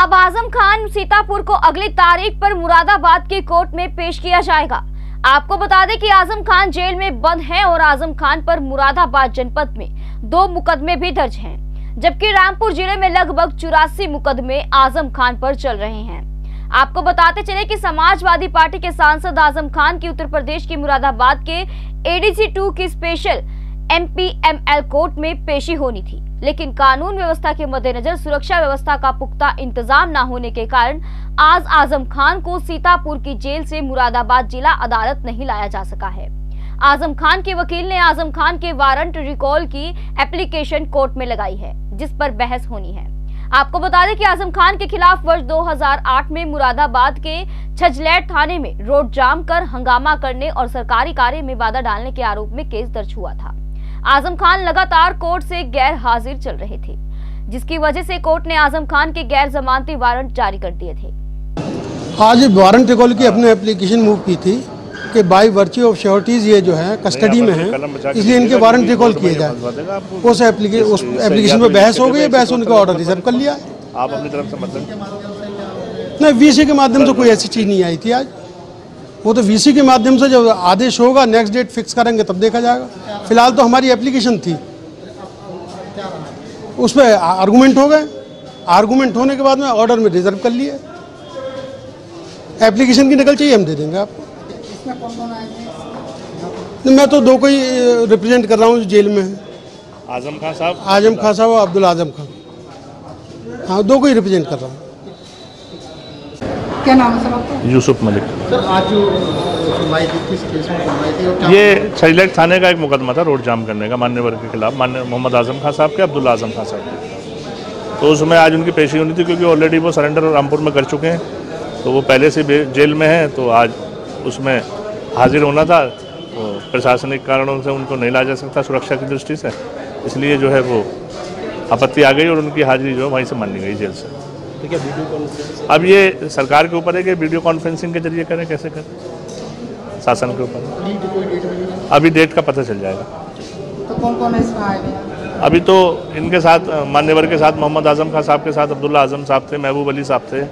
अब आज़म खान सीतापुर को अगली तारीख पर मुरादाबाद के कोर्ट में पेश किया जाएगा। आपको बता दें कि आज़म खान जेल में बंद हैं और आज़म खान पर मुरादाबाद जनपद में दो मुकदमे भी दर्ज हैं, जबकि रामपुर ज़िले में लगभग चौरासी मुकदमे आज़म खान पर चल रहे हैं। आपको बताते चले कि समाजवादी पार्टी के सांसद आज़म खान की उत्तर प्रदेश की मुरादाबाद के एडीसी टू की स्पेशल एमपीएमएल कोर्ट में पेशी होनी थी, लेकिन कानून व्यवस्था के मद्देनजर सुरक्षा व्यवस्था का पुख्ता इंतज़ाम न होने के कारण आज आज़म खान को सीतापुर की जेल से मुरादाबाद जिला अदालत नहीं लाया जा सका है। आज़म खान के वकील ने आज़म खान के वारंट रिकॉल की एप्लीकेशन कोर्ट में लगाई है, जिस पर बहस होनी है। आपको बता दें कि आज़म खान के खिलाफ वर्ष 2008 में मुरादाबाद के छजलैट थाने में रोड जाम कर हंगामा करने और सरकारी कार्य में बाधा डालने के आरोप में केस दर्ज हुआ था। आज़म खान लगातार कोर्ट से गैर हाजिर चल रहे थे जिसकी वजह से कोर्ट ने आज़म खान के गैर जमानती वारंट जारी कर दिए थे। आज वारंट रिकॉल की अपने एप्लीकेशन मूव की थी कि बाई वर्च्यू ऑफ़ श्योरिटीज ये जो है कस्टडी में है इसलिए इनके वारंट रिकॉल किए जाए। उस एप्लीकेशन उस में बहस हो गई बहस होने का ऑर्डर रिज़र्व कर लिया। आप अपनी तरफ़ से मतलब नहीं वीसी के माध्यम से कोई ऐसी चीज़ नहीं आई थी आज। वो तो वीसी के माध्यम से जब आदेश होगा नेक्स्ट डेट फिक्स करेंगे तब देखा जाएगा। फ़िलहाल तो हमारी एप्लीकेशन थी। उस पर आर्गूमेंट हो गए। आर्गूमेंट होने के बाद में ऑर्डर में रिज़र्व कर लिए। एप्लीकेशन की नकल चाहिए हम दे देंगे आपको। मैं तो दो को ही रिप्रेजेंट कर रहा हूँ जेल में। है आज़म खान साहब। आज़म खान साहब और अब्दुल आज़म खान। हाँ दो को ही रिप्रेजेंट कर रहा हूँ। क्या नाम है सर आपका? यूसुफ मलिक। सर आज जो ये छजलेट थाने का एक मुकदमा था रोड जाम करने का मान्यवर के खिलाफ। मान्य मोहम्मद आज़म खान साहब के अब्दुल्ला आज़म खान साहब के। तो उसमें आज उनकी पेशी होनी थी क्योंकि ऑलरेडी वो सरेंडर रामपुर में कर चुके हैं। तो वो पहले से जेल में हैं तो आज उसमें हाजिर होना था। तो प्रशासनिक कारणों से उनको नहीं लाया जा सकता सुरक्षा की दृष्टि से। इसलिए जो है वो आपत्ति आ गई और उनकी हाजिरी जो है वहीं से मानी गई जेल से। अब ये सरकार के ऊपर है कि वीडियो कॉन्फ्रेंसिंग के ज़रिए करें कैसे करें? शासन के ऊपर? अभी डेट का पता चल जाएगा। तो कौन कौन है इसमें आए अभी तो इनके साथ मान्यवर के साथ मोहम्मद आज़म खान साहब के साथ अब्दुल्ला आज़म साहब थे महबूब अली साहब थे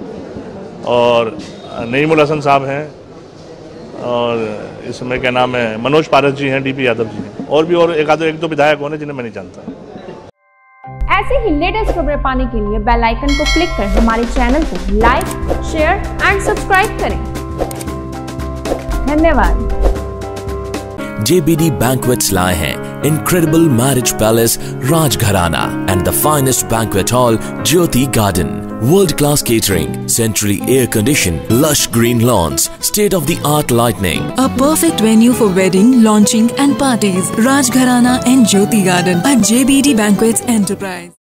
और नईमुल हसन साहब हैं और इसमें क्या नाम है मनोज पारस जी हैं डीपी यादव जी हैं। और भी और एक आधो एक दो विधायक होने जिन्हें मैं नहीं जानता। ऐसे ही लेटेस्ट खबरें पाने के लिए बेल आइकन को क्लिक कर हमारे चैनल को लाइक शेयर एंड सब्सक्राइब करें धन्यवाद JBD Banquets lie हैं incredible marriage palace Rajgharana and the finest banquet hall Jyoti Garden. World class catering, centrally air conditioned, lush green lawns, state of the art lighting. A perfect venue for wedding, launching and parties. Rajgharana and Jyoti Garden at JBD Banquets Enterprise.